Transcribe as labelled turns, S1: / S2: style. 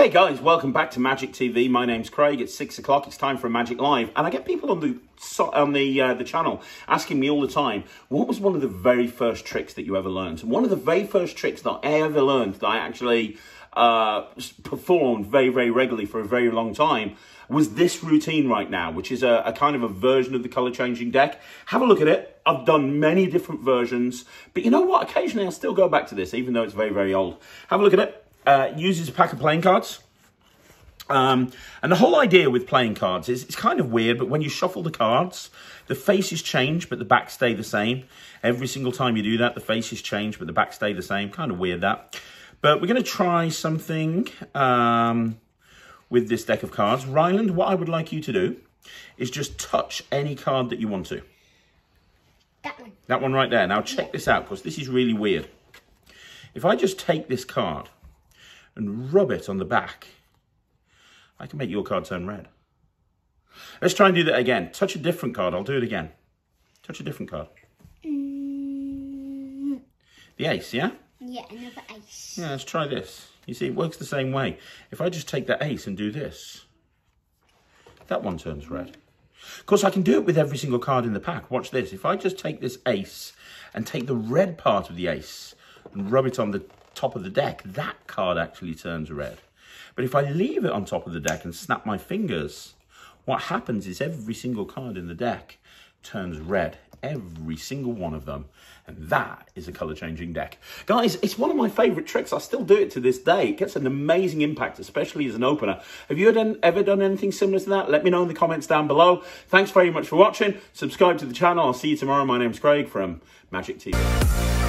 S1: Okay, guys, welcome back to Magic TV. My name's Craig. It's six o'clock. It's time for a Magic Live, and I get people on the on the uh, the channel asking me all the time, "What was one of the very first tricks that you ever learned?" One of the very first tricks that I ever learned that I actually uh, performed very, very regularly for a very long time was this routine right now, which is a, a kind of a version of the color changing deck. Have a look at it. I've done many different versions, but you know what? Occasionally I'll still go back to this, even though it's very, very old. Have a look at it uh, uses a pack of playing cards. Um, and the whole idea with playing cards is it's kind of weird, but when you shuffle the cards, the faces change, but the backs stay the same. Every single time you do that, the faces change, but the backs stay the same. Kind of weird that. But we're going to try something um, with this deck of cards. Ryland, what I would like you to do is just touch any card that you want to.
S2: That one.
S1: That one right there. Now check this out, because this is really weird. If I just take this card and rub it on the back, I can make your card turn red. Let's try and do that again. Touch a different card. I'll do it again. Touch a different card.
S2: Mm.
S1: The ace, yeah?
S2: Yeah, another ace.
S1: Yeah, let's try this. You see, it works the same way. If I just take that ace and do this, that one turns red. Of course, I can do it with every single card in the pack. Watch this. If I just take this ace and take the red part of the ace and rub it on the top of the deck, that card actually turns red. But if I leave it on top of the deck and snap my fingers, what happens is every single card in the deck turns red. Every single one of them. And that is a color changing deck. Guys, it's one of my favorite tricks. I still do it to this day. It gets an amazing impact, especially as an opener. Have you ever done anything similar to that? Let me know in the comments down below. Thanks very much for watching. Subscribe to the channel. I'll see you tomorrow. My name's Craig from Magic TV.